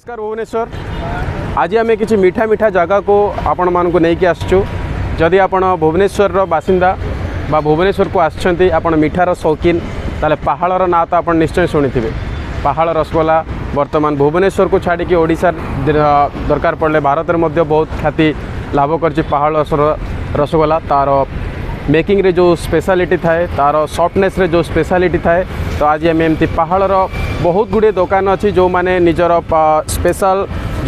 नमस्कार भुवनेश्वर आज आम कि मीठा मीठा जगह को आपण मानक नहींकि आपत भुवनेश्वर बासीदा बा भुवनेश्वर को आपण मीठार सौकिन ताले पहाड़ ना तो आपड़ निश्चय शुणीथे पहाड़ रसगोला बर्तमान भुवनेश्वर को छाड़ी ओडार दरकार पड़े भारत में बहुत ख्याति लाभ कर रसगोला तार মেকিংরে ଯେଉଁ ସ୍ପେଶାଲିଟି ଥାଏ ତା'ର ସଫ୍ଟନେସ୍ରେ ଯେଉଁ ସ୍ପେଶାଲିଟି ଥାଏ ତ ଆଜି ଆମେ ଏମିତି ପାହାଡ଼ର ବହୁତ ଗୁଡ଼ିଏ ଦୋକାନ ଅଛି ଯେଉଁମାନେ ନିଜର ସ୍ପେଶାଲ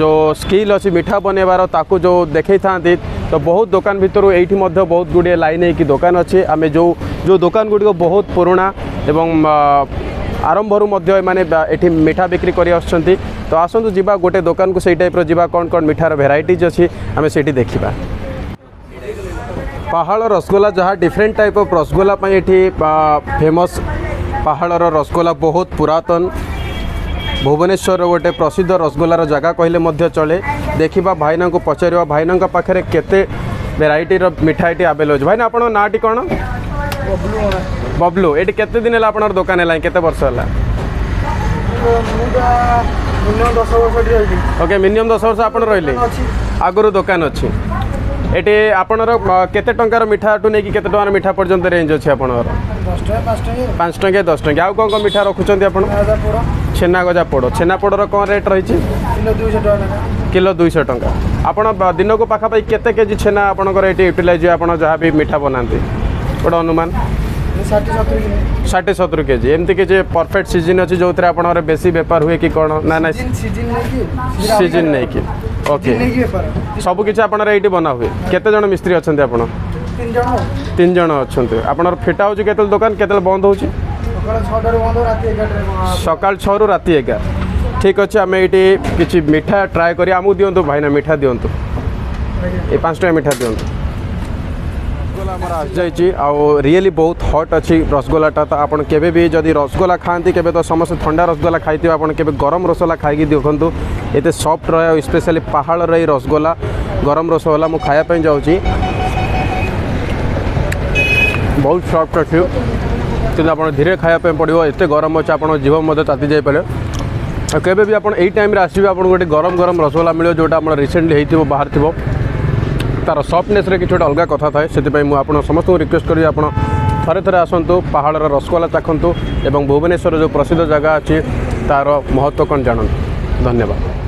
ଯେଉଁ ସ୍କିଲ୍ ଅଛି ମିଠା ବନେଇବାର ତାକୁ ଯେଉଁ ଦେଖେଇଥାନ୍ତି ତ ବହୁତ ଦୋକାନ ଭିତରୁ ଏଇଠି ମଧ୍ୟ ବହୁତ ଗୁଡ଼ିଏ ଲାଇନ୍ ହେଇକି ଦୋକାନ ଅଛି ଆମେ ଯେଉଁ ଯେଉଁ ଦୋକାନ ଗୁଡ଼ିକ ବହୁତ ପୁରୁଣା ଏବଂ ଆରମ୍ଭରୁ ମଧ୍ୟ ଏମାନେ ଏଠି ମିଠା ବିକ୍ରି କରି ଆସୁଛନ୍ତି ତ ଆସନ୍ତୁ ଯିବା ଗୋଟେ ଦୋକାନକୁ ସେଇ ଟାଇପ୍ର ଯିବା କ'ଣ କ'ଣ ମିଠାର ଭେରାଇଟିଜ୍ ଅଛି ଆମେ ସେଇଠି ଦେଖିବା ପାହାଳ ରସଗୋଲା ଯାହା ଡିଫରେଣ୍ଟ ଟାଇପ୍ ଅଫ୍ ରସଗୋଲା ପାଇଁ ଏଠି ଫେମସ୍ ପାହାଳର ରସଗୋଲା ବହୁତ ପୁରାତନ ଭୁବନେଶ୍ୱରର ଗୋଟେ ପ୍ରସିଦ୍ଧ ରସଗୋଲାର ଜାଗା କହିଲେ ମଧ୍ୟ ଚଳେ ଦେଖିବା ଭାଇନାଙ୍କୁ ପଚାରିବା ଭାଇନାଙ୍କ ପାଖରେ କେତେ ଭେରାଇଟିର ମିଠା ଏଠି ଆଭେଲ୍ ଅଛି ଭାଇନା ଆପଣଙ୍କ ନାଁଟି କ'ଣ ବବ୍ଲୁ ଏଠି କେତେ ଦିନ ହେଲା ଆପଣଙ୍କର ଦୋକାନ ହେଲାଣି କେତେ ବର୍ଷ ହେଲା ଓକେ ମିନିମମ୍ ଦଶ ବର୍ଷ ଆପଣ ରହିଲେ ଆଗରୁ ଦୋକାନ ଅଛି এটি আপনার কেতে টাকার মিঠা মিঠাঠু নেই কেতে টাকার মিঠা পর্যন্ত রেঞ্জ অছি আপনার পাঁচ টাকা দশ টাকা আউ কম মিঠা রাখুন আপনার ছেনা গজা পোড় ছেনা পোড়র কম রেট রয়েছে কিলো দুইশ টাকা আপনার দিনক পাখাপাখি কেতে কেজি ছেনা আপনার এটি ইউটিলাইজ হয় আপনার যা বি মিঠা বনা গোটে অনুমান ষাটে সতুরি কেজি এমতি কিছু পরফেক্ট সিজন অনেক আপনার বেশি বেপার হুয়ে কি কোণ না সিজন নেই ଓକେ ସବୁକିଛି ଆପଣଙ୍କର ଏଇଠି ବନା ହୁଏ କେତେ ଜଣ ମିସ୍ତ୍ରୀ ଅଛନ୍ତି ଆପଣ ତିନି ଜଣ ଅଛନ୍ତି ଆପଣଙ୍କର ଫିଟା ହେଉଛି କେତେବେଳେ ଦୋକାନ କେତେବେଳେ ବନ୍ଦ ହେଉଛି ସକାଳ ଛଅରୁ ରାତି ଏଗାର ଠିକ୍ ଅଛି ଆମେ ଏଇଠି କିଛି ମିଠା ଟ୍ରାଏ କରି ଆମକୁ ଦିଅନ୍ତୁ ଭାଇନା ମିଠା ଦିଅନ୍ତୁ ଏ ପାଞ୍ଚ ଟଙ୍କା ମିଠା ଦିଅନ୍ତୁ ରସଗୋଲା ଆମର ଆସିଯାଇଛି ଆଉ ରିଏଲି ବହୁତ ହଟ୍ ଅଛି ରସଗୋଲାଟା ତ ଆପଣ କେବେ ବି ଯଦି ରସଗୋଲା ଖାଆନ୍ତି କେବେ ତ ସମସ୍ତେ ଥଣ୍ଡା ରସଗୋଲା ଖାଇଥିବେ ଆପଣ କେବେ ଗରମ ରସଗୋଲା ଖାଇକି ଦେଖନ୍ତୁ ଏତେ ସଫ୍ଟ ରହେ ଆଉ ସ୍ପେଶାଲି ପାହାଡ଼ର ଏଇ ରସଗୋଲା ଗରମ ରସଗୋଲା ମୁଁ ଖାଇବା ପାଇଁ ଯାଉଛି ବହୁତ ସଫ୍ଟ ଅଛି କିନ୍ତୁ ଆପଣ ଧୀରେ ଖାଇବା ପାଇଁ ପଡ଼ିବ ଏତେ ଗରମ ଅଛି ଆପଣ ଜୀବ ମଧ୍ୟ ତାତି ଯାଇପାରିବେ ଆଉ କେବେ ବି ଆପଣ ଏଇ ଟାଇମ୍ରେ ଆସିବେ ଆପଣଙ୍କୁ ଗୋଟେ ଗରମ ଗରମ ରସଗୋଲା ମିଳିବ ଯେଉଁଟା ଆପଣ ରିସେଣ୍ଟଲି ହେଇଥିବ ବାହାରିଥିବ ତା'ର ସଫ୍ଟନେସ୍ରେ କିଛିଟା ଅଲଗା କଥା ଥାଏ ସେଥିପାଇଁ ମୁଁ ଆପଣ ସମସ୍ତଙ୍କୁ ରିକ୍ୱେଷ୍ଟ କରିବି ଆପଣ ଥରେ ଥରେ ଆସନ୍ତୁ ପାହାଡ଼ର ରସଗୋଲା ଚାଖନ୍ତୁ ଏବଂ ଭୁବନେଶ୍ୱର ଯେଉଁ ପ୍ରସିଦ୍ଧ ଜାଗା ଅଛି ତା'ର ମହତ୍ତ୍ୱ କ'ଣ ଜାଣନ୍ତୁ ଧନ୍ୟବାଦ